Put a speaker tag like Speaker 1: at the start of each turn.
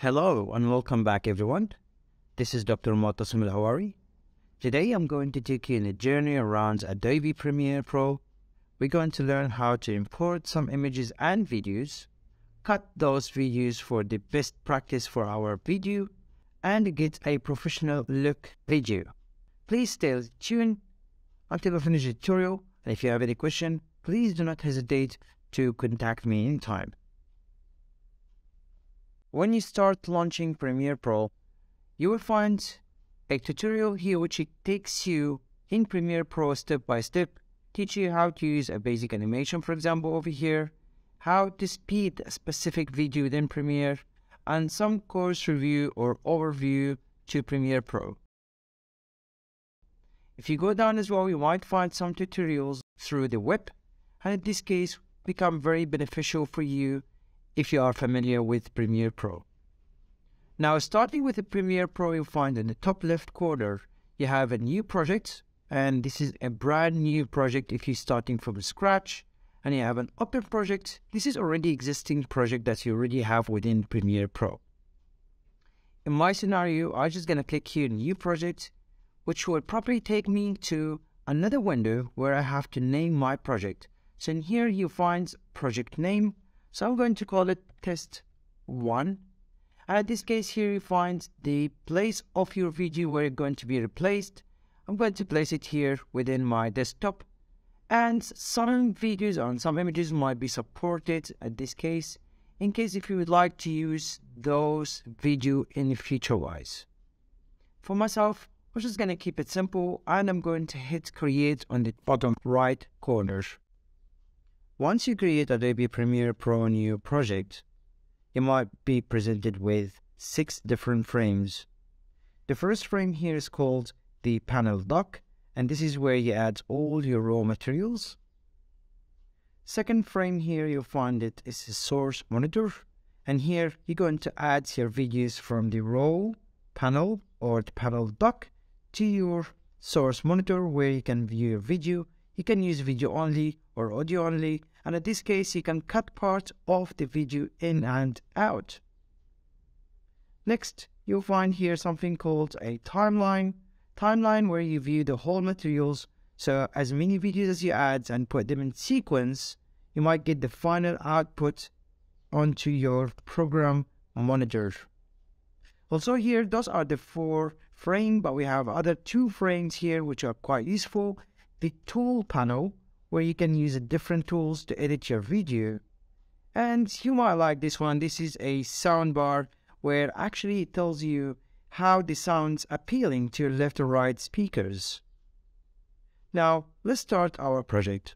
Speaker 1: Hello and welcome back everyone. This is Dr. Motasem El-Hawary. Today I'm going to take you on a journey around Adobe Premiere Pro. We're going to learn how to import some images and videos, cut those videos for the best practice for our video, and get a professional look video. Please stay tuned until I finish the tutorial. And if you have any question, please do not hesitate to contact me anytime. When you start launching Premiere Pro, you will find a tutorial here which takes you in Premiere Pro step by step, teach you how to use a basic animation, for example, over here, how to speed a specific video within Premiere, and some course review or overview to Premiere Pro. If you go down as well, you might find some tutorials through the web, and in this case, become very beneficial for you if you are familiar with Premiere Pro. Now, starting with the Premiere Pro, you'll find in the top left corner, you have a new project, and this is a brand new project if you're starting from scratch, and you have an open project. This is already existing project that you already have within Premiere Pro. In my scenario, I'm just going to click here, new project, which will probably take me to another window where I have to name my project. So in here, you find project name, so I'm going to call it test one. And in this case here, you find the place of your video where it's going to be replaced. I'm going to place it here within my desktop. And some videos and some images might be supported at this case, in case if you would like to use those video in future wise. For myself, I'm just going to keep it simple and I'm going to hit create on the bottom right corner. Once you create Adobe Premiere Pro new project, you might be presented with six different frames. The first frame here is called the panel dock, and this is where you add all your raw materials. Second frame here, you'll find it is the source monitor, and here you're going to add your videos from the raw panel or the panel dock to your source monitor where you can view your video you can use video only or audio only, and in this case, you can cut parts of the video in and out. Next, you'll find here something called a timeline, timeline where you view the whole materials. So as many videos as you add and put them in sequence, you might get the final output onto your program monitor. Also here, those are the four frame, but we have other two frames here which are quite useful the tool panel where you can use different tools to edit your video. And you might like this one. This is a soundbar where actually it tells you how the sounds appealing to your left or right speakers. Now, let's start our project.